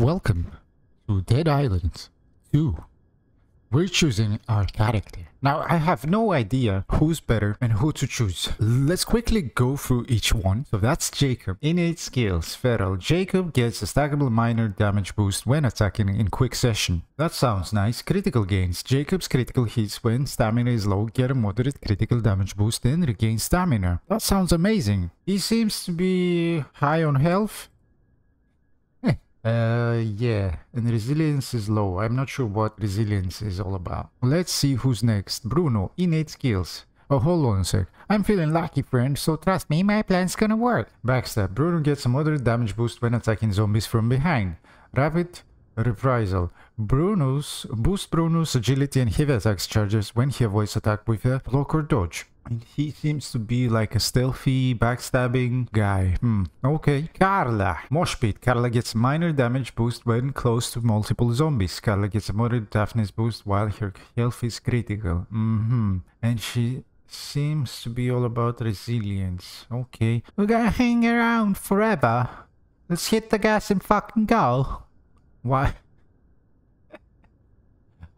Welcome to Dead Island 2. We're choosing our character. Now, I have no idea who's better and who to choose. Let's quickly go through each one. So that's Jacob. Innate skills. Feral. Jacob gets a stackable minor damage boost when attacking in quick session. That sounds nice. Critical gains. Jacob's critical hits when stamina is low get a moderate critical damage boost and regain stamina. That sounds amazing. He seems to be high on health. Uh, yeah, and resilience is low. I'm not sure what resilience is all about. Let's see who's next. Bruno, innate skills. Oh, hold on a sec. I'm feeling lucky, friend, so trust me, my plan's gonna work. Backstab. Bruno gets a moderate damage boost when attacking zombies from behind. Rapid reprisal. Bruno's boost Bruno's agility and heavy attacks charges when he avoids attack with a block or dodge. He seems to be like a stealthy, backstabbing guy. Hmm, okay. Carla. Mosh pit. Carla gets minor damage boost when close to multiple zombies. Carla gets a moderate toughness boost while her health is critical. Mm-hmm. And she seems to be all about resilience. Okay. We're gonna hang around forever. Let's hit the gas and fucking go. Why?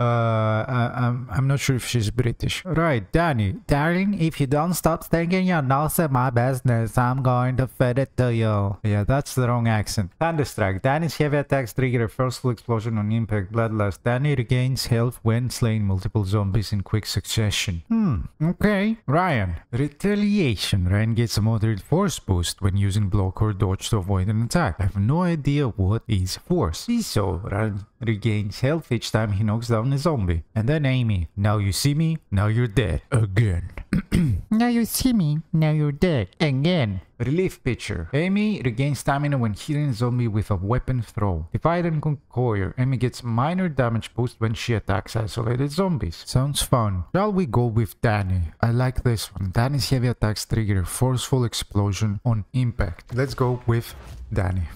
Uh, I, I'm, I'm not sure if she's British. Right, Dani. Darling, if you don't stop stinking your nose in my business, I'm going to feed it to you. Yeah, that's the wrong accent. Thunderstrike. Dani's heavy attacks trigger a forceful explosion on impact bloodlust. Dani regains health when slaying multiple zombies in quick succession. Hmm, okay. Ryan. Retaliation. Ryan gets a moderate force boost when using block or dodge to avoid an attack. I have no idea what is force. So, Ryan regains health each time he knocks down a zombie. And then Amy, now you see me, now you're dead. Again. now you see me, now you're dead. Again. Relief pitcher. Amy regains stamina when hitting a zombie with a weapon throw. Divide and conquer. Amy gets minor damage boost when she attacks isolated zombies. Sounds fun. Shall we go with Dani? I like this one. Dani's heavy attacks trigger forceful explosion on impact. Let's go with Dani.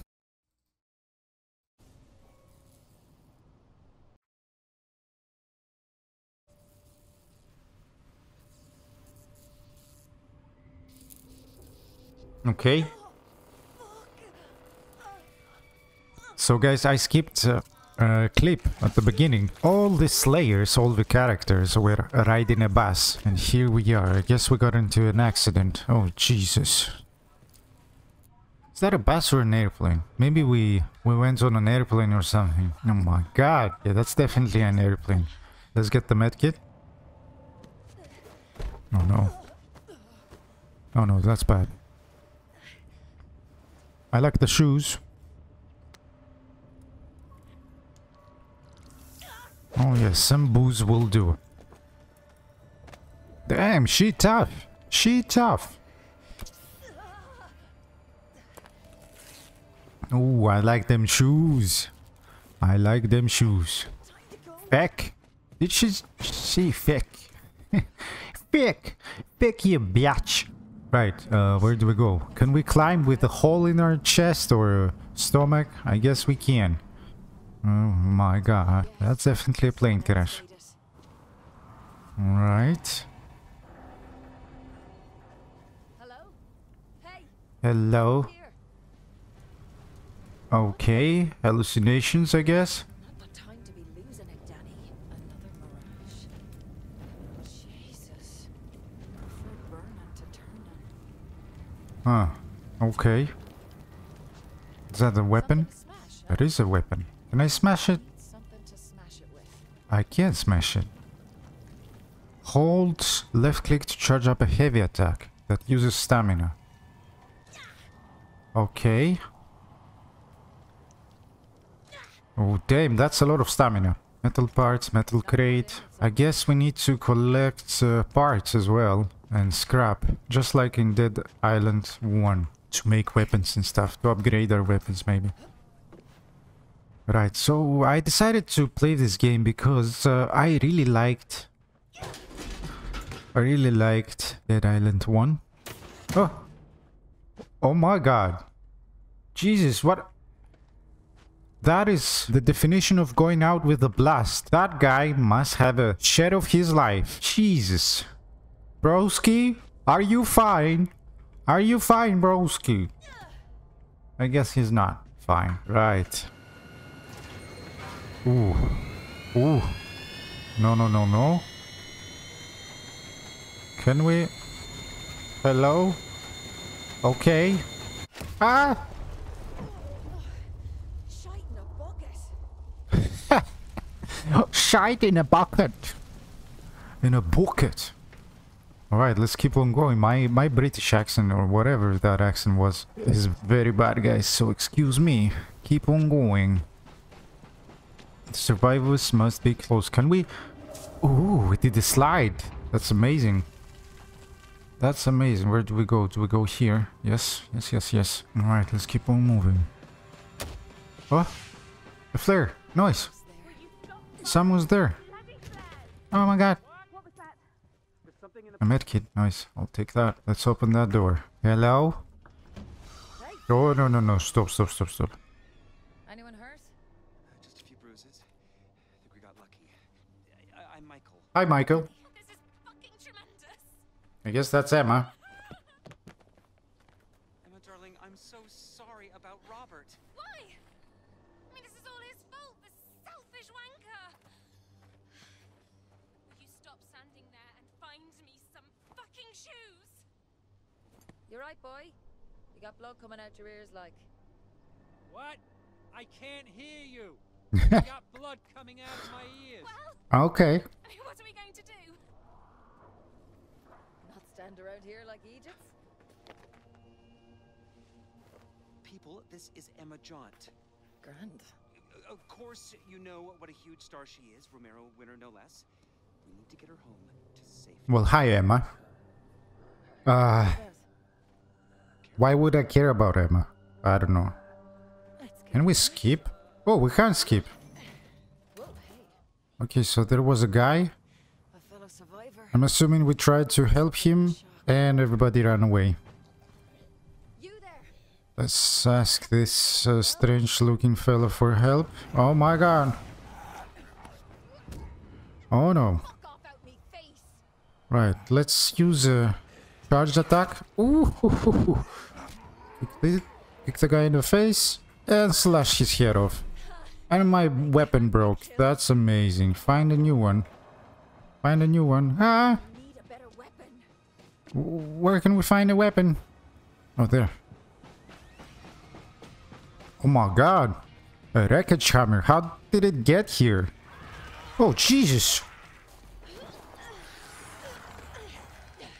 Okay. So guys, I skipped uh, a clip at the beginning. All the slayers, all the characters were riding a bus. And here we are. I guess we got into an accident. Oh, Jesus. Is that a bus or an airplane? Maybe we, we went on an airplane or something. Oh my god. Yeah, that's definitely an airplane. Let's get the medkit. Oh no. Oh no, that's bad. I like the shoes. Oh yes, some booze will do. Damn, she tough. She tough. Oh, I like them shoes. I like them shoes. Feck? Did she say feck? feck! Feck you bitch! Right, uh, where do we go? Can we climb with a hole in our chest or stomach? I guess we can. Oh my god, that's definitely a plane crash. Right. Hello? Hey, Hello. Okay, hallucinations, I guess. Not the time to be losing it, Dani. Another mirage. Jesus. Prefer burning to turning. Huh. Okay. Is that a weapon? That is a weapon. Can I smash it? Smash it. I can't smash it. Hold left click to charge up a heavy attack that uses stamina. Okay. Oh damn, that's a lot of stamina. Metal parts, metal crate. I guess we need to collect uh, parts as well and scrap, just like in Dead Island 1, to make weapons and stuff, to upgrade our weapons maybe. Right, so I decided to play this game because uh, I really liked... I really liked Dead Island 1. Oh! Oh my god! Jesus, what... That is the definition of going out with a blast. That guy must have a shed of his life. Jesus. Broski, are you fine? Are you fine, Broski? I guess he's not fine. Right. Ooh. Ooh. No, no, no, no. Can we? Hello? Okay. Ah! Shite in a bucket. Shite in a bucket. In a bucket. Alright, let's keep on going. My my British accent or whatever that accent was is very bad guys, so excuse me. Keep on going. Survivors must be close. Can we Ooh, we did the slide. That's amazing. That's amazing. Where do we go? Do we go here? Yes, yes, yes, yes. Alright, let's keep on moving. Oh, a flare. Nice. Someone's there. Oh my god. A medkit. Nice. I'll take that. Let's open that door. Hello? Oh, no, no, no. Stop, stop, stop, stop. Anyone hurt? Uh, just a few bruises. I think we got lucky. I, I'm Michael. Hi, Michael. This is fucking tremendous. I guess that's Emma. Emma, got blood coming out your ears like. What? I can't hear you. I got blood coming out of my ears. Well, Okay. I mean, what are we going to do? Not stand around here like Egypt? People, this is Emma Jaunt. Grand. Uh, Of course, you know what a huge star she is. Romero winner, no less. We need to get her home to safety. Well, hi, Emma. Uh, why would I care about Emma? I don't know. Can we skip? Oh, we can't skip. Okay, so there was a guy. I'm assuming we tried to help him and everybody ran away. Let's ask this uh, strange looking fellow for help. Oh my god. Oh no. Right, let's use a charged attack. Ooh, hoo, hoo, hoo. Kick, the, guy in the face and slash his head off. And my weapon broke. That's amazing. Find a new one. Find a new one. Ah, where can we find a weapon? Oh, there. Oh my god. A wreckage hammer. How did it get here? Oh, Jesus.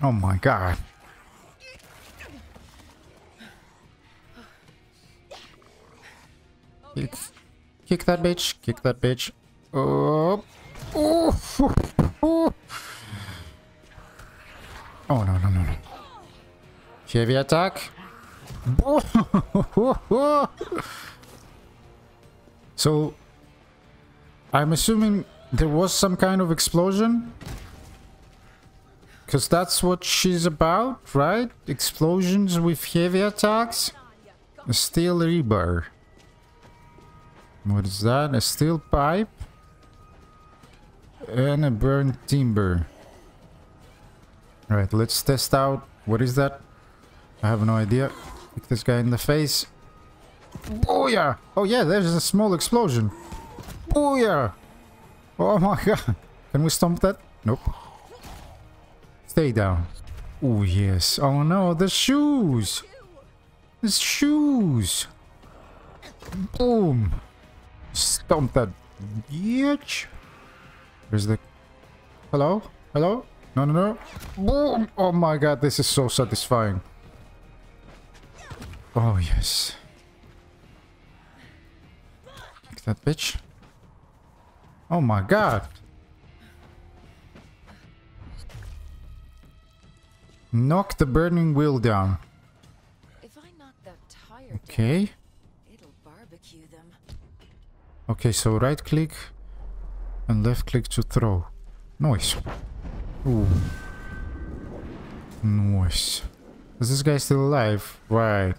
Oh my god. Kick, kick that bitch. Kick that bitch. Oh. Oh. Oh. Oh, no, no, no, no. Heavy attack. so, I'm assuming there was some kind of explosion? Because that's what she's about, right? Explosions with heavy attacks? Steel rebar. What is that? A steel pipe? And a burned timber. Alright, let's test out. What is that? I have no idea. Kick this guy in the face. Oh yeah! Oh yeah, there's a small explosion. Oh yeah! Oh my god. Can we stomp that? Nope. Stay down. Oh yes. Oh no, the shoes! The shoes! Boom! Stomp that bitch! Where's the... Hello? Hello? No, no, no. Boom! Oh my god, this is so satisfying. Oh, yes. Kick that bitch. Oh my god. Knock the burning wheel down. If I knock that tire down, Okay. Okay, so right click and left click to throw. Nice. Ooh. Nice. Is this guy still alive? Right.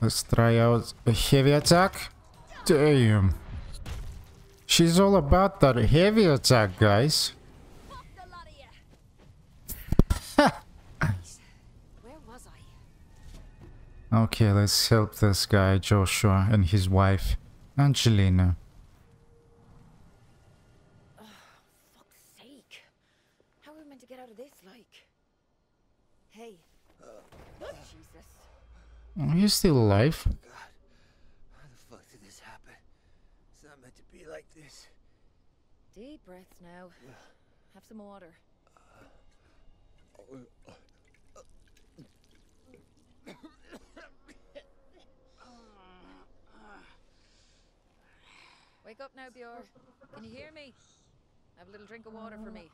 Let's try out a heavy attack. Damn. She's all about that heavy attack, guys. Okay, let's help this guy, Joshua, and his wife, Angelina. Oh, fuck's sake. How are we meant to get out of this, like? Hey. Oh, Jesus. Are you still alive? Oh, God. How the fuck did this happen? It's not meant to be like this. Deep breaths now. Have some water. Wake up now, Bjorn. Can you hear me? Have a little drink of water for me.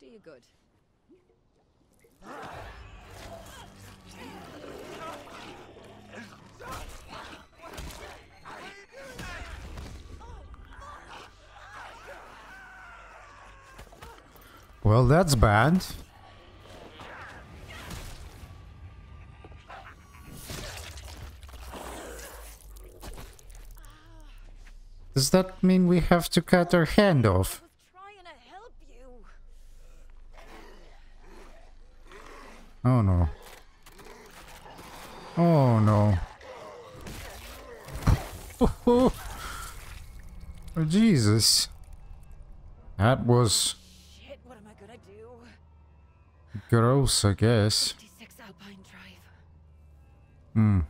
Do you good. Well, that's bad. Does that mean we have to cut our hand off? I was trying to help you. Oh no. Oh no. Oh, Jesus. That was Shit, what am I gonna do? gross, I guess. 56 Alpine Drive. Hmm.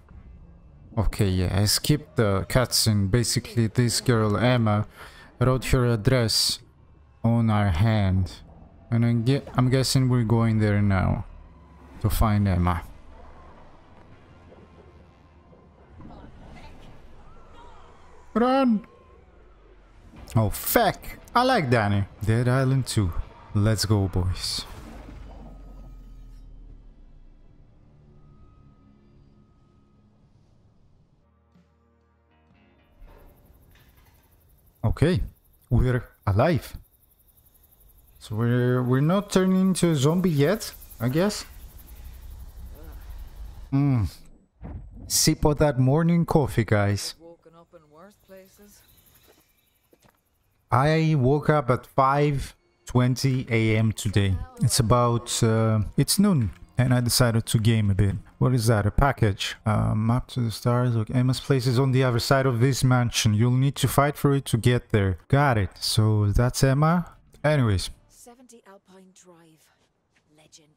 Okay, yeah, I skipped the cutscene. Basically, this girl, Emma, wrote her address on our hand. And I get, I'm guessing we're going there now to find Emma. Run! Oh, feck! I like Dani. Dead Island 2. Let's go, boys. Okay, we're alive. So we're we're not turning into a zombie yet, I guess. Hmm. Sip of that morning coffee, guys. Up in worse places. I woke up at 5:20 a.m. today. It's about uh, it's noon, and I decided to game a bit. What is that? A package? Uh, map to the stars. Look, Emma's place is on the other side of this mansion. You'll need to fight for it to get there. Got it. So that's Emma. Anyways, 70 Alpine Drive. Legend.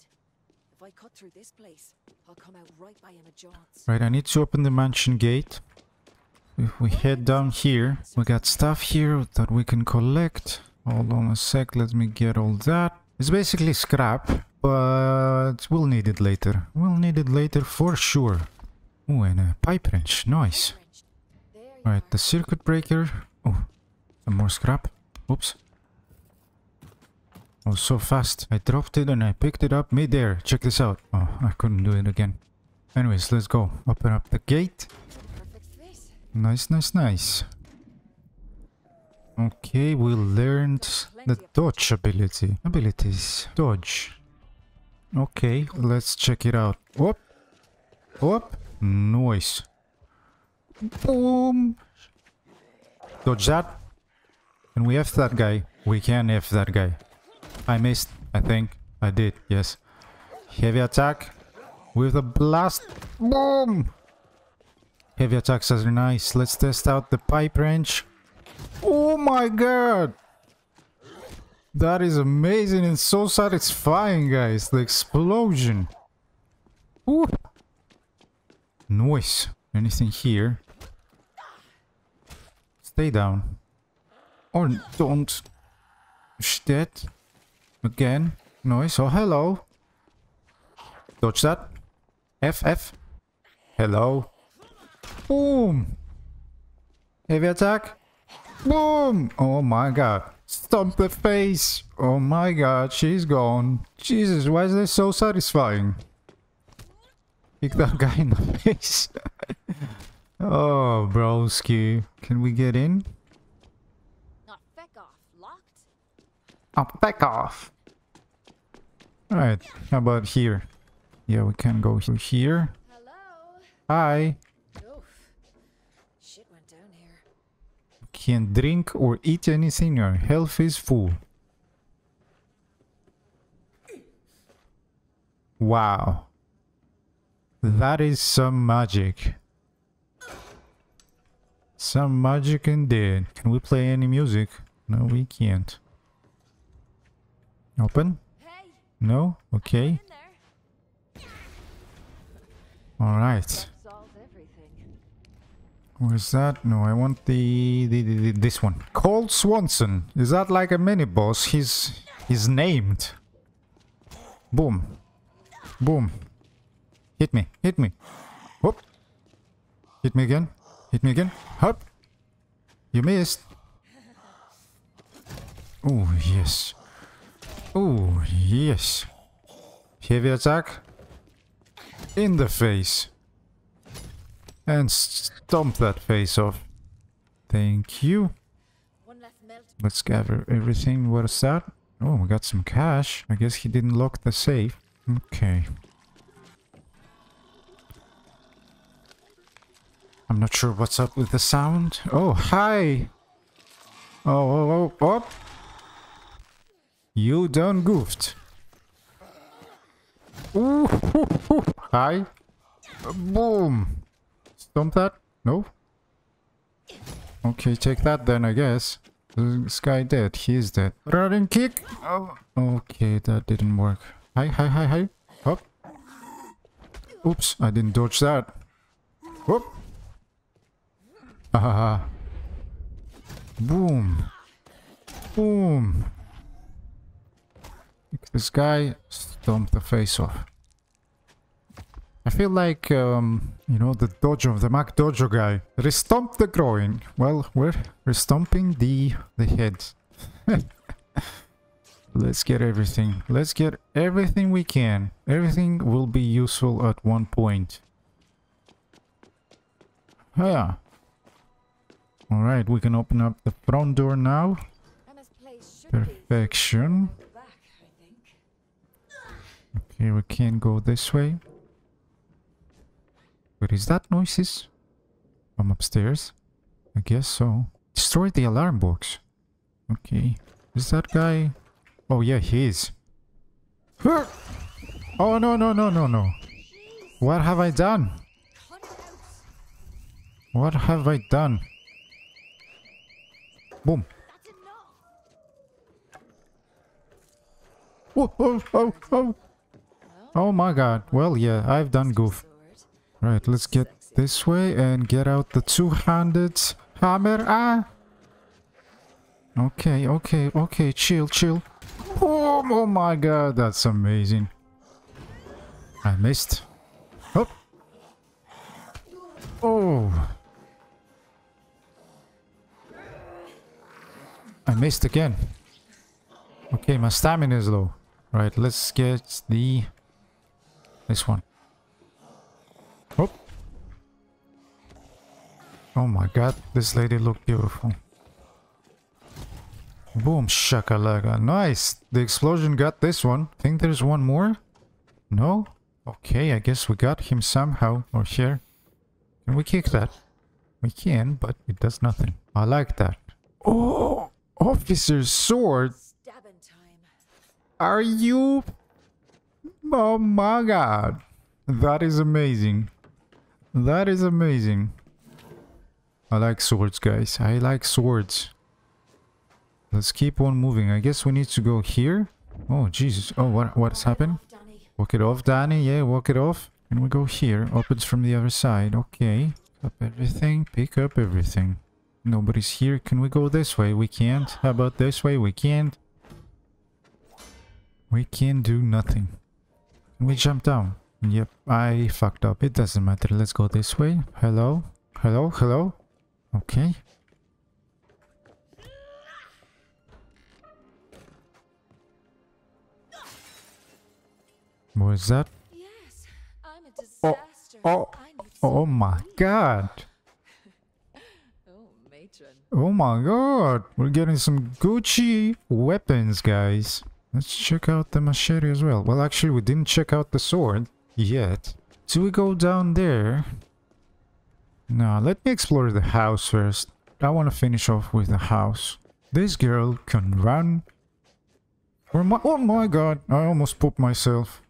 If I cut through this place, I'll come out right by Emma Jaunt's. right. I need to open the mansion gate. If we head down here, we got stuff here that we can collect. Hold on a sec. Let me get all that. It's basically scrap, but we'll need it later. We'll need it later for sure. Oh, and a pipe wrench. Nice. Wrenched. There you Right, the circuit breaker. Oh, some more scrap. Oops. Oh, so fast. I dropped it and I picked it up mid-air. Check this out. Oh, I couldn't do it again. Anyways, let's go. Open up the gate. Nice, nice, nice. Okay, we learned the dodge ability. Abilities. Dodge. Okay, let's check it out. Whoop. Whoop. Noise. Boom. Dodge that. Can we F that guy? We can F that guy. I missed, I think. I did, yes. Heavy attack. With a blast. Boom. Heavy attacks are nice. Let's test out the pipe wrench. Oh my god! That is amazing and so satisfying, guys. The explosion. Ooh. Noise. Anything here? Stay down. Or don't. Shit. Again. Noise. Oh, hello. Dodge that. F, F. Hello. Boom. Heavy attack. Boom. Oh my god. Stomp the face. Oh my god, she's gone. Jesus, why is this so satisfying? Kick that guy in the face. oh, broski. Can we get in? Not feck off. Locked? Oh, back off. Alright, how about here? Yeah, we can go through here. Hello? Hi. Oof. Shit went down here. Can't drink or eat anything, your health is full. Wow. That is some magic. Some magic indeed. Can we play any music? No, we can't. Open? No? Okay. Alright. Where's that? No, I want the, the, the, this one. Cold Swanson. Is that like a mini boss? He's he's named. Boom. Boom. Hit me. Hit me. Whoop. Hit me again. Hit me again. Hop. You missed. Oh, yes. Oh, yes. Heavy attack. In the face. And stomp that face off. Thank you. Let's gather everything. What is that? Oh, we got some cash. I guess he didn't lock the safe. Okay. I'm not sure what's up with the sound. Oh, hi! Oh, oh, oh, oh! You done goofed. Ooh, hi! Boom! Stomp that? No? Okay, take that then, I guess. This guy dead. He's dead. Running kick. Oh. Okay, that didn't work. Hi, hi, hi, hi. Hop. Oops, I didn't dodge that. Whoop. Ah. Boom. Boom. This guy stomp the face off. I feel like, um, you know, the dojo, of the Mac Dojo guy. Restomp the groin. Well, we're restomping the the head. Let's get everything. Let's get everything we can. Everything will be useful at one point. Yeah. Alright, we can open up the front door now. And this place should Perfection. be back, I think. Okay, we can't go this way. Is that noises? From upstairs? I guess so. Destroy the alarm box. Okay. Is that guy? Oh yeah, he is. Oh no no no no no. What have I done? What have I done? Boom. Oh oh oh oh. Oh my god. Well yeah, I've done goof. Right, let's get this way and get out the two-handed hammer. Ah! Okay, okay, okay, chill, chill. Oh, oh my god, that's amazing. I missed. Oh! Oh! I missed again. Okay, my stamina is low. Right, let's get the... This one. Oh. Oh my god, this lady looked beautiful. Boom, shakalaka. Nice. The explosion got this one. Think there's one more? No? Okay, I guess we got him somehow. Or here. Can we kick that? We can, but it does nothing. I like that. Oh! Officer's sword! Are you... Oh my god. That is amazing. That is amazing. I like swords, guys. I like swords. Let's keep on moving. I guess we need to go here. Oh, Jesus. Oh, what what's happened? Walk it off, Dani. Yeah, walk it off. And we go here. Opens from the other side. Okay. Up everything. Pick up everything. Nobody's here. Can we go this way? We can't. How about this way? We can't. We can do nothing. Can we jump down? Yep, I fucked up. It doesn't matter. Let's go this way. Hello? Hello? Hello? Okay. What is that? Yes, I'm a Oh, disaster. oh, need Oh my god. Oh, matron. Oh my god. We're getting some Gucci weapons, guys. Let's check out the machete as well. Well, actually, we didn't check out the sword yet. Do we go down there? No, let me explore the house first. I want to finish off with the house. This girl can run. Oh my, oh my god, I almost pooped myself.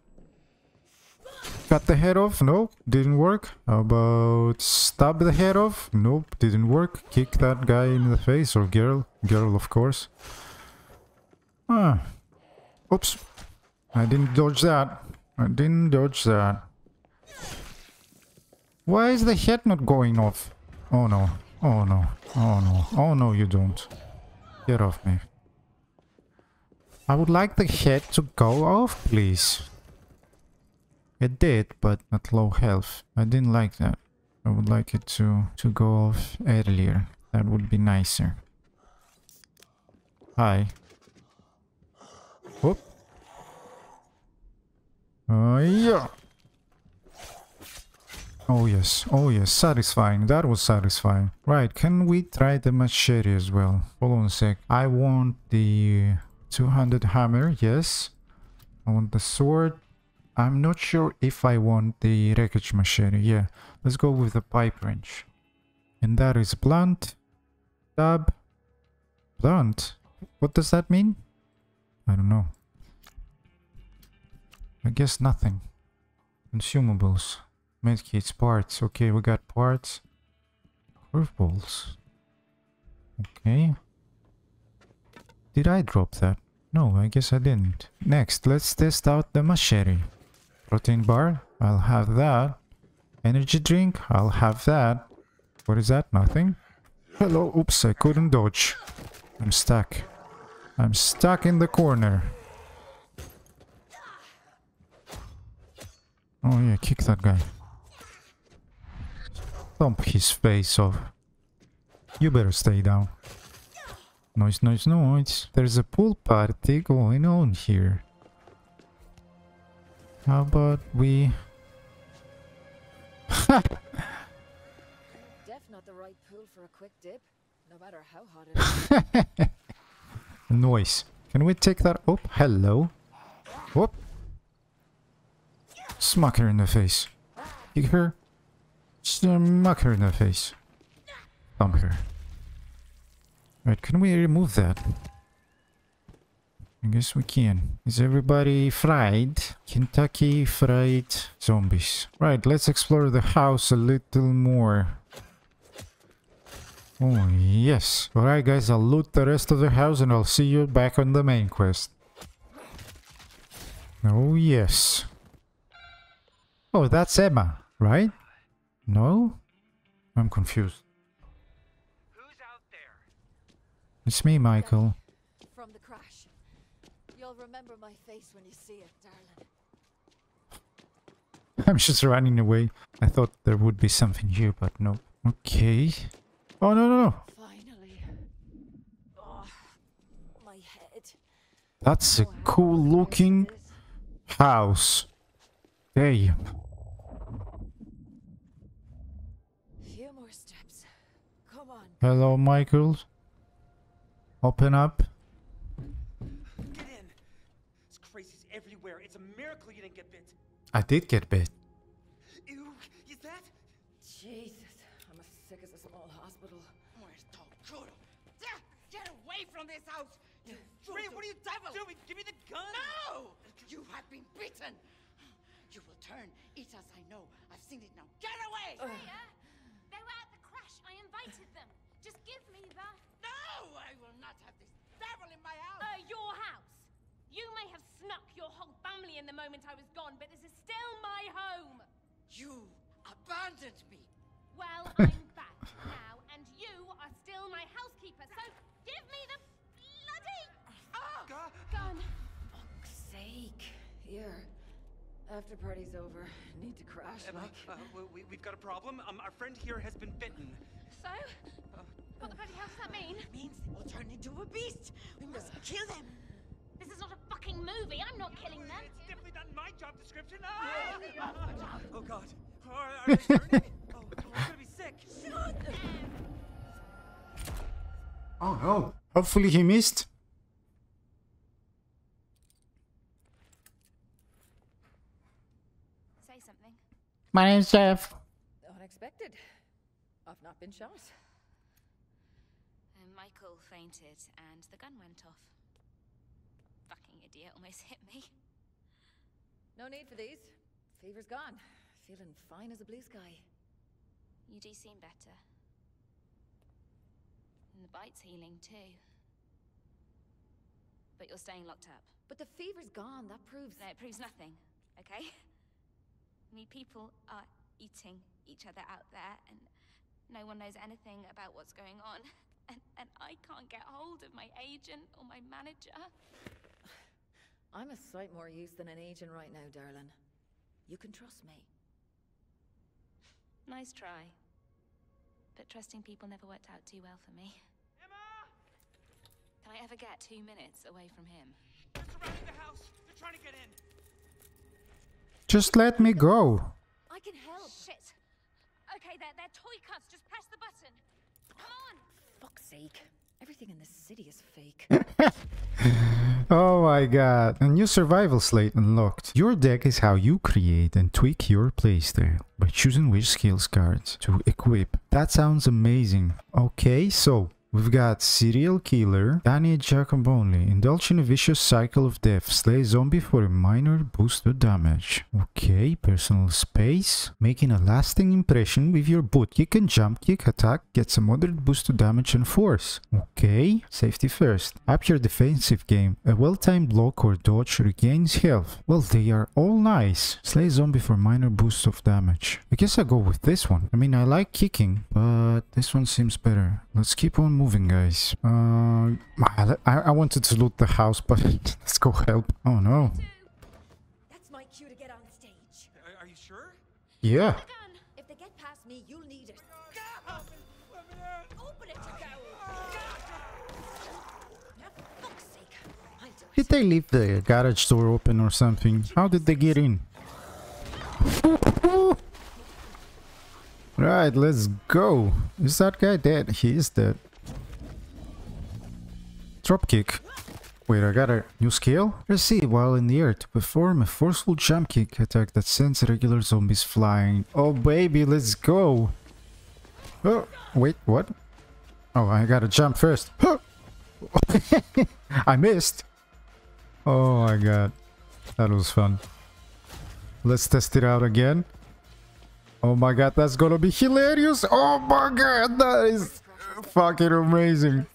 Cut the head off? Nope, didn't work. How about stab the head off? Nope, didn't work. Kick that guy in the face, or girl. Girl, of course. Ah. Oops. I didn't dodge that. I didn't dodge that. Why is the head not going off? Oh no. Oh no. Oh no. Oh no, you don't. Get off me. I would like the head to go off, please. It did, but at low health. I didn't like that. I would like it to, to go off earlier. That would be nicer. Hi. Whoop. Oh, yeah. Oh, yes. Oh, yes. Satisfying. That was satisfying. Right. Can we try the machete as well? Hold on a sec. I want the 200 hammer. Yes. I want the sword. I'm not sure if I want the wreckage machete. Yeah. Let's go with the pipe wrench. And that is blunt. Stab. Blunt. What does that mean? I don't know. I guess nothing. Consumables. Medkits, parts. Okay, we got parts. Curveballs. Okay. Did I drop that? No, I guess I didn't. Next, let's test out the machete. Protein bar, I'll have that. Energy drink, I'll have that. What is that? Nothing? Hello, oops, I couldn't dodge. I'm stuck. I'm stuck in the corner. Oh yeah, kick that guy. Thump his face off. You better stay down. Noise, noise, noise. There's a pool party going on here. How about we... Def not the right pool for a quick dip, no matter how hot it is. Noise. Can we take that up? Hello. Whoop. Smack her in the face. Kick her. Smack her in the face. Thump her. Right, can we remove that? I guess we can. Is everybody fried? Kentucky fried zombies. Right, let's explore the house a little more. Oh, yes. Alright, guys, I'll loot the rest of the house and I'll see you back on the main quest. Oh, yes. Oh, that's Emma, right? No? I'm confused. Who's out there? It's me, Michael. From the crash. You'll remember my face when you see it, darling. I'm just running away. I thought there would be something here, but no. Okay. Oh, no, no, no. Finally. Oh, my head. That's a Oh, cool looking house. Damn. Few more steps. Come on. Hello, Michael. Open up. Get in. This crazy's everywhere. It's a miracle you didn't get bit. I did get bit. Ew, is that? Jesus, I'm as sick as a small hospital. Muerto crudo. Yeah, Get away from this house! You Ray, what are you devil? Joey, give me the gun. No! You have been beaten! You will turn. Eat as I know. I've seen it now. Get away! Freya, they were at the crash. I invited them. Just give No! I will not have this devil in my house! uh, your house. You may have snuck your whole family in the moment I was gone, but this is still my home. you abandoned me! Well, I'm back now, and you are still my housekeeper. So give me the bloody Ah! Ga- gun. Fuck's sake. Here. After party's over. Need to crash Emma, like. uh, we, we, we've got a problem. Um, our friend here has been bitten. So, what the bloody hell does that mean? It means they will turn into a beast! We must kill them! This is not a fucking movie. I'm not killing them. It's definitely not my job description. Ah! oh God. Are, are they turning? oh, I'm gonna be sick. Shoot them. Oh no. Hopefully he missed. Say something. My name's Jeff. Unexpected. I've not been shot. Michael fainted, and the gun went off. Fucking idiot almost hit me. No need for these. Fever's gone. Feeling fine as a blue sky. You do seem better. And the bite's healing too. But you're staying locked up. But the fever's gone. That proves. No, it proves nothing, okay? I mean, people are eating each other out there, and no one knows anything about what's going on. And, and I can't get hold of my agent or my manager. I'm a sight more use than an agent right now, darling. You can trust me. Nice try. But trusting people never worked out too well for me. Emma! Can I ever get two minutes away from him? They're surrounding the house. They're trying to get in. Just let me go. I can help. Shit. Okay, they're, they're toy cuts. Just press the button. Come on. Fuck's sake. Everything in this city is fake. Oh my god. A new survival slate unlocked. Your deck is how you create and tweak your playstyle by choosing which skills cards to equip. That sounds amazing. Okay, so We've got Serial Killer, Danny Giacoboni, indulge in a vicious cycle of death, slay zombie for a minor boost of damage. Okay, personal space, making a lasting impression with your boot kick and jump kick attack gets a moderate boost to damage and force. Okay, safety first. Up your defensive game, a well-timed block or dodge regains health. Well, they are all nice. Slay zombie for minor boost of damage. I guess I'll go with this one. I mean, I like kicking, but this one seems better. Let's keep on moving, guys. Uh, I, I wanted to loot the house, but let's go help. Oh no. That's my cue to get on stage. Are, are you sure? Yeah. If they get past me, you'll need it. Let me in. Open it, you For fuck's sake. I'll do it. Did they leave the garage door open or something? How did they get in? Right, let's go. Is that guy dead? He is dead. Dropkick. Wait, I got a new skill? C while in the air to perform a forceful jump kick attack that sends regular zombies flying. Oh baby, let's go! Oh, wait, what? Oh, I gotta jump first. I missed! Oh my god. That was fun. Let's test it out again. Oh my god, that's gonna be hilarious! Oh my god, that is fucking amazing!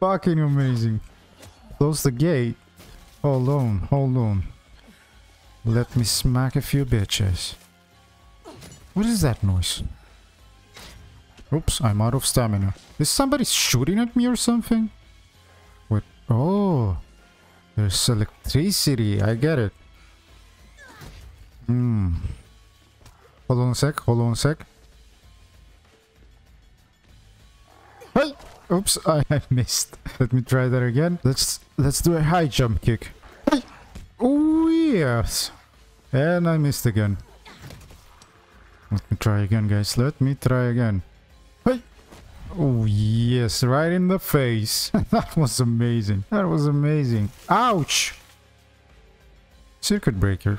Fucking amazing. Close the gate. Hold on, hold on. Let me smack a few bitches. What is that noise? Oops, I'm out of stamina. Is somebody shooting at me or something? What? Oh, there's electricity. I get it. Hmm. Hold on a sec. Hold on a sec. Hey! Oops, I, missed. Let me try that again. Let's let's do a high jump kick. Hey! Oh yes. And I missed again. Let me try again, guys. Let me try again. Hey! Oh yes, right in the face. that was amazing. That was amazing. Ouch! Circuit breaker.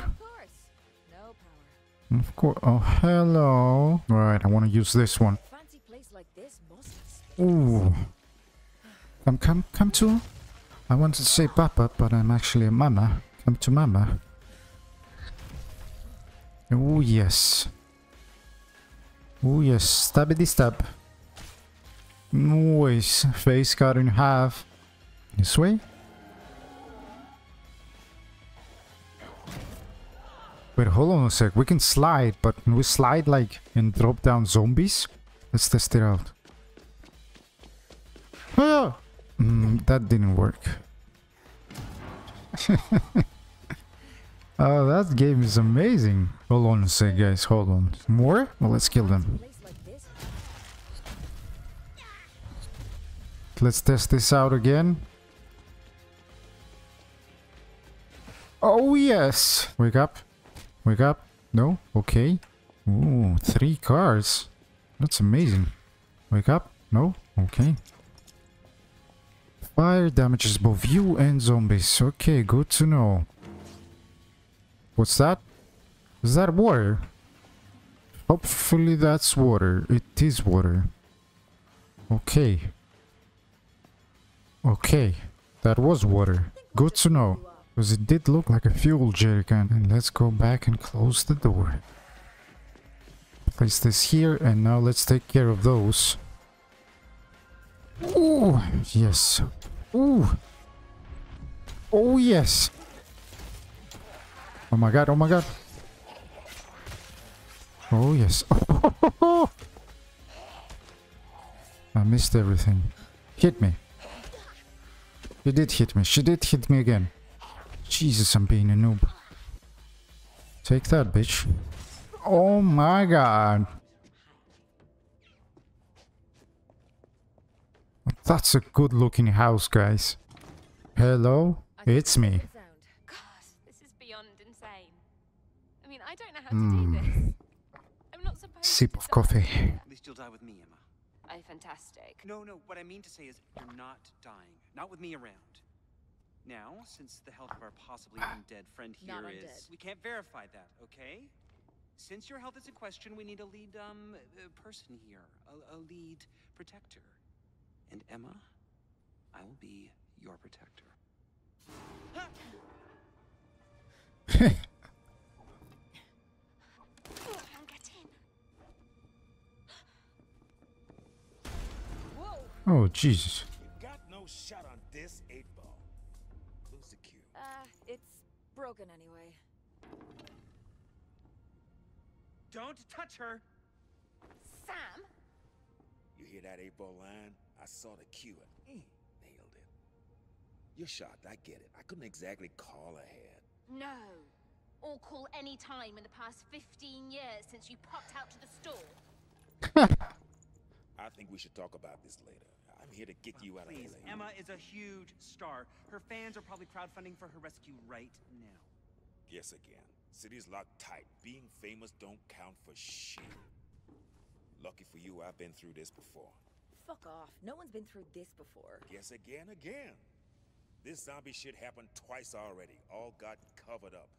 Of course. Of course. Oh, hello. Right, I want to use this one. Like this must have Ooh. Come, come, come to. I wanted to say papa, but I'm actually a mama. Come to mama. Oh, yes. Oh, yes. Stabby stab. Nice. Face cut in half. This way? Wait, hold on a sec. We can slide, but can we slide like and drop down zombies? Let's test it out. Ah! Mm, that didn't work. oh, that game is amazing. Hold on a sec, guys. Hold on. More? Well, let's kill them. Let's test this out again. Oh, yes. Wake up. Wake up. No? Okay. Ooh, three cars. That's amazing. Wake up. No? Okay. Fire damages both you and zombies. Okay, good to know. What's that? Is that water? Hopefully that's water. It is water. Okay. Okay. That was water. Good to know. Because it did look like a fuel jerrycan. And let's go back and close the door. Place this here and now let's take care of those. Ooh, yes. Ooh. Oh, yes. Oh my god, oh my god. Oh, yes. I missed everything. Hit me. She did hit me. She did hit me again. Jesus, I'm being a noob. Take that, bitch. Oh my god. That's a good looking house, guys. Hello? It's me. Sound. God, this is beyond insane. I mean, I don't know how to do hmm. this. I'm not supposed Sip of coffee. At least you'll die with me, Emma. Oh, fantastic. No, no, what I mean to say is you're not dying. Not with me around. Now, since the health of our possibly undead friend Not here is, undead. we can't verify that, okay? Since your health is in question, we need a lead, um, uh, person here. A, a lead protector. And Emma, I will be your protector. Can't get in. Oh, Jesus. Don't touch her! Sam? You hear that eight ball line? I saw the cue and mm, nailed it. You're shocked, I get it. I couldn't exactly call ahead. No. Or call any time in the past 15 years since you popped out to the store. I think we should talk about this later. I'm here to get you out Please, of LA. Emma is a huge star. Her fans are probably crowdfunding for her rescue right now. Guess again. City's locked tight. Being famous don't count for shit. Lucky for you, I've been through this before. Fuck off. No one's been through this before. Guess again, again. This zombie shit happened twice already. All got covered up.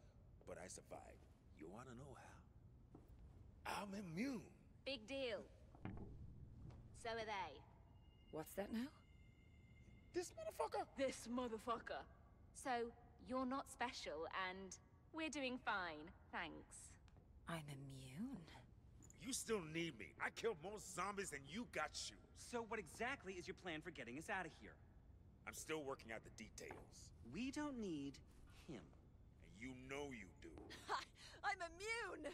But I survived. You wanna know how? I'm immune. Big deal. So are they. What's that now? This motherfucker. This motherfucker. So, you're not special and we're doing fine. Thanks. I'm immune. You still need me. I killed more zombies than you got shoes. So, what exactly is your plan for getting us out of here? I'm still working out the details. We don't need him. And you know you do. I'm immune!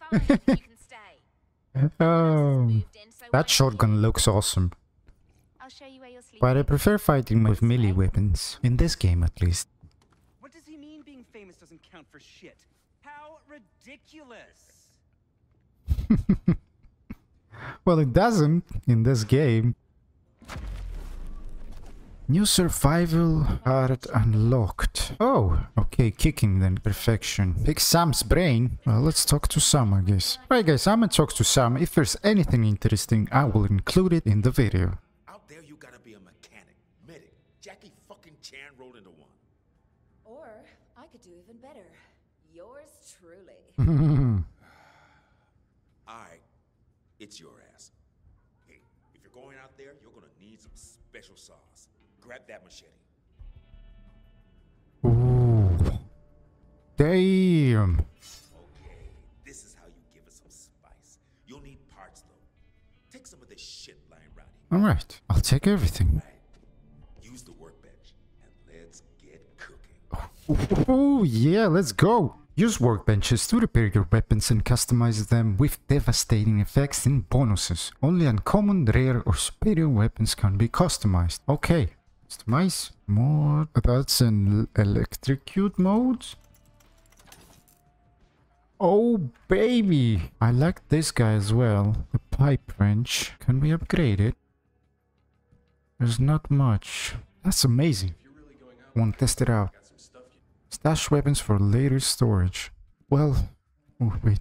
Fine, you can stay. Oh, Moved in, so why that shotgun looks awesome. I'll show you where you're sleeping. But I prefer fighting with melee weapons. In this game, at least. What does he mean being famous doesn't count for shit? How ridiculous! Well, it doesn't in this game. New survival art unlocked. Oh, okay, kicking then. Perfection. Pick Sam's brain. Well, let's talk to Sam, I guess. Right, guys, I'm gonna talk to Sam. If there's anything interesting, I will include it in the video. Out there, you gotta be a mechanic, medic. Jackie fucking Chan rolled into one. Or I could do even better. Yours truly. Alright, it's your ass. Hey, if you're going out there, you're gonna need some special sauce. Grab that machete. Ooh. Damn. Okay, this is how you give it some spice. You'll need parts though. Take some of this shit lying around here. Alright, I'll take everything. Oh, yeah, let's go. Use workbenches to repair your weapons and customize them with devastating effects and bonuses. Only uncommon, rare, or superior weapons can be customized. Okay, customize more. That's an electrocute mode. Oh, baby. I like this guy as well. The pipe wrench. Can we upgrade it? There's not much. That's amazing. Want to test it out. Stash weapons for later storage. Well, oh wait.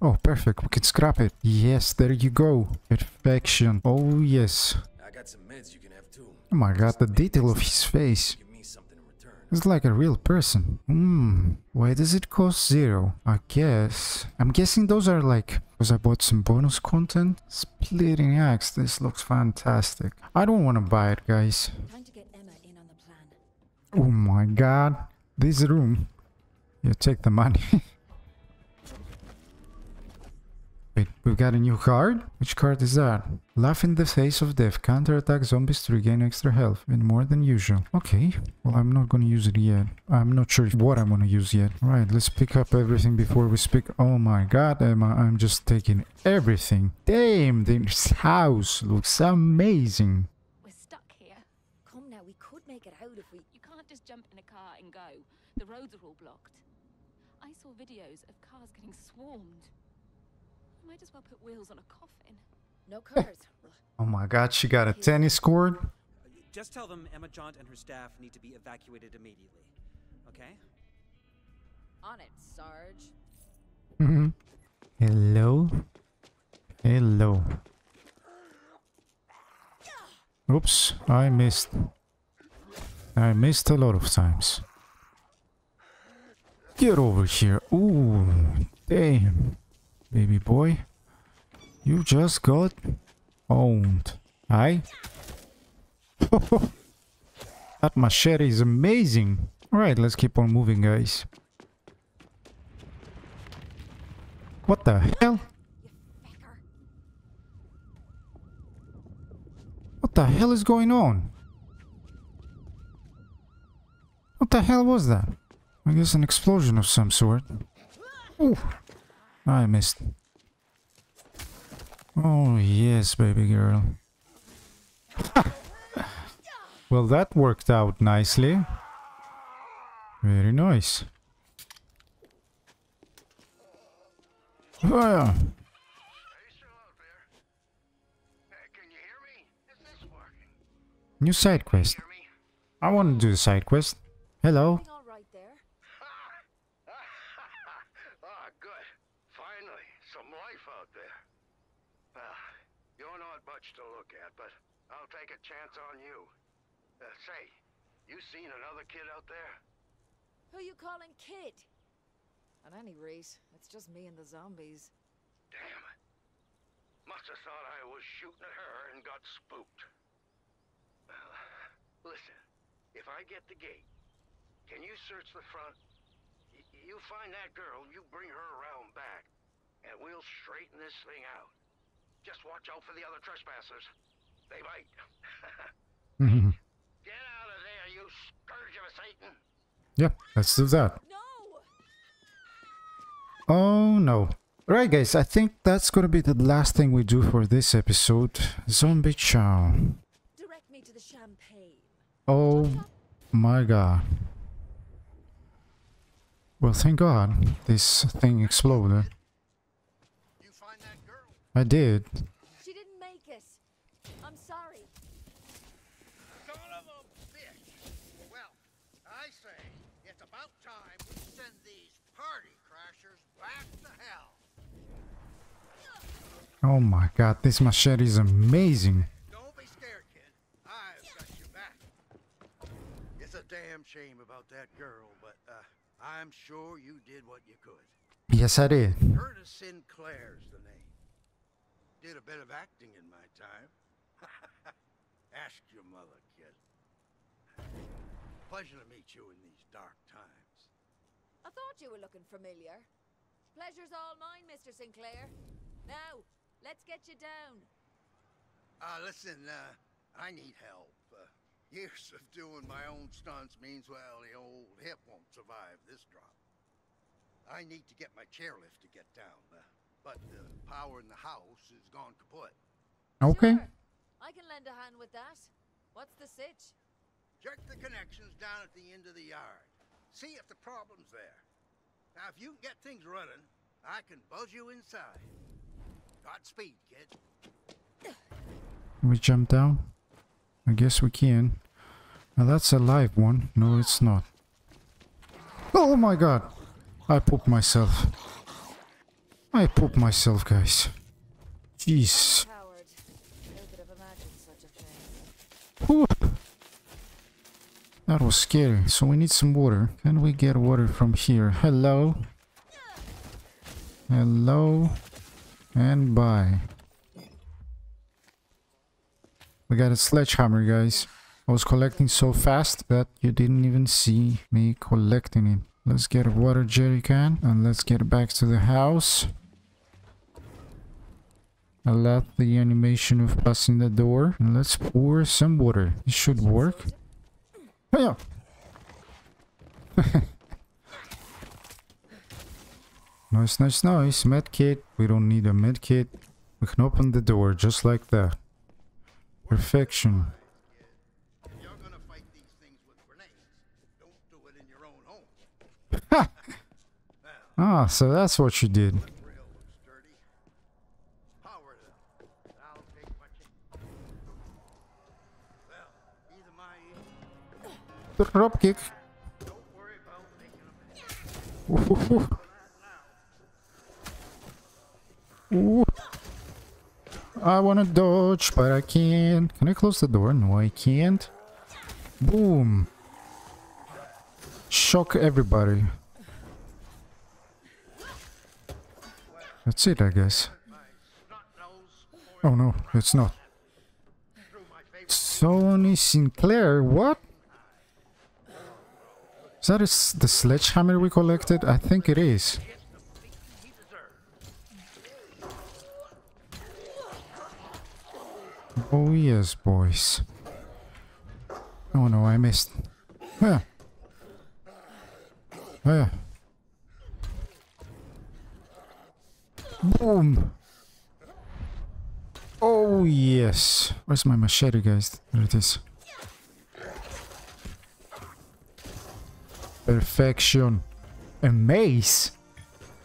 Oh, perfect. We can scrap it. Yes, there you go. Perfection. Oh, yes. I got some meds you can have too. Oh my god, the detail of his face. Give me something in return. It's like a real person. Hmm. Why does it cost zero? I guess. I'm guessing those are like... Because I bought some bonus content. Splitting axe. This looks fantastic. I don't want to buy it, guys. Time to get Emma in on the plan. Oh my god. This room. You take the money. Wait, we've got a new card? Which card is that? Laugh in the face of death. Counterattack zombies to regain extra health. And more than usual. Okay. Well, I'm not gonna use it yet. I'm not sure what I'm gonna use yet. Alright, let's pick up everything before we speak. Oh my god, Emma. I'm just taking everything. Damn, this house looks amazing. We're stuck here. Come now, we could make it out if we. You can't just jump in and go. The roads are all blocked. I saw videos of cars getting swarmed. You might as well put wheels on a coffin. No cars. Oh my god, she got a tennis court? Just tell them Emma Jaunt and her staff need to be evacuated immediately. Okay? On it, Sarge. Mm-hmm. Hello? Hello. Oops, I missed. I missed a lot of times. Get over here. Ooh, damn. Baby boy. You just got owned. Aye? that machete is amazing. Alright, let's keep on moving, guys. What the hell? What the hell is going on? What the hell was that? I guess an explosion of some sort. Ooh, I missed. Oh yes, baby girl. well, that worked out nicely. Very nice. Oh, yeah. New side quest. I want to do the side quest. Hello. All right there. ah, good. Finally, some life out there. Well, you're not much to look at, but I'll take a chance on you. Uh, say, you seen another kid out there? Who you calling kid? At any rate, it's just me and the zombies. Damn it. Must have thought I was shooting at her and got spooked. Well, listen, if I get the gate, can you search the front? Y you find that girl, you bring her around back, and we'll straighten this thing out. Just watch out for the other trespassers. They might. Mm-hmm. Get out of there, you scourge of Satan! yeah, let's do that. No! Oh no. Right guys, I think that's gonna be the last thing we do for this episode. Zombie Chow. Direct me to the champagne. Oh my god. Well, thank god this thing exploded. You find that girl? I did. She didn't make it. I'm sorry. Son of a bitch! Well, I say, it's about time we send these party crashers back to hell. Oh my god, this machete is amazing. Don't be scared, kid. I've got your back. It's a damn shame about that girl, but uh, I'm sure you did what you could. Yes, I did. Curtis Sinclair's the name. Did a bit of acting in my time. Ask your mother, kid. Pleasure to meet you in these dark times. I thought you were looking familiar. Pleasure's all mine, Mr. Sinclair. Now, let's get you down. Uh, listen, uh, I need help. Years of doing my own stunts means, well, the old hip won't survive this drop. I need to get my chairlift to get down, uh, but the power in the house is gone kaput. Okay. Sure. I can lend a hand with that. What's the sitch? Check the connections down at the end of the yard. See if the problem's there. Now, if you can get things running, I can buzz you inside. Godspeed, kid. We jump down? I guess we can. Now that's a live one. No, it's not. Oh my god! I pooped myself. I pooped myself, guys. Jeez. Whew. That was scary. So we need some water. Can we get water from here? Hello? Hello? And bye. We got a sledgehammer, guys. I was collecting so fast that you didn't even see me collecting it. Let's get a water jerry can and let's get back to the house. I left the animation of passing the door. And let's pour some water. It should work. Oh, Hiya! nice, nice, nice. Medkit. We don't need a medkit. We can open the door just like that. Perfection. If you're gonna fight these things with grenades, don't do it in your own home. Ah, so that's what you did. Drop kick. mess. Ooh. I wanna dodge, but I can't. Can I close the door? No, I can't. Boom. Shock everybody. That's it, I guess. Oh no, it's not. Sony Sinclair, what? Is that the sledgehammer we collected? I think it is. Oh yes, boys. Oh no, I missed. Yeah. Yeah. Boom. Oh yes. Where's my machete, guys? There it is. Perfection. A mace.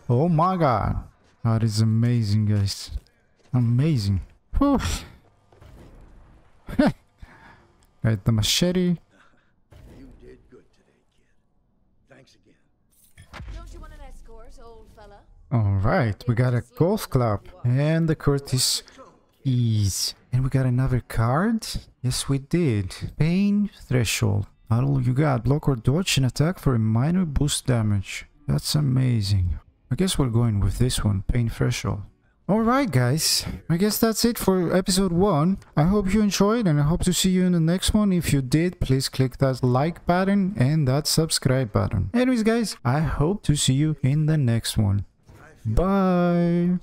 Oh my god. That is amazing, guys. Amazing. Whew. right, the machete. You did good today, kid. Thanks again. Don't you want an escort, old fella? Alright, we got a golf club and the Curtis Ease. And we got another card? Yes, we did. Pain Threshold. Not all you got. Block or dodge an attack for a minor boost damage. That's amazing. I guess we're going with this one, Pain Threshold. Alright guys, I guess that's it for episode 1. I hope you enjoyed and I hope to see you in the next one. If you did, please click that like button and that subscribe button. Anyways guys, I hope to see you in the next one. Bye!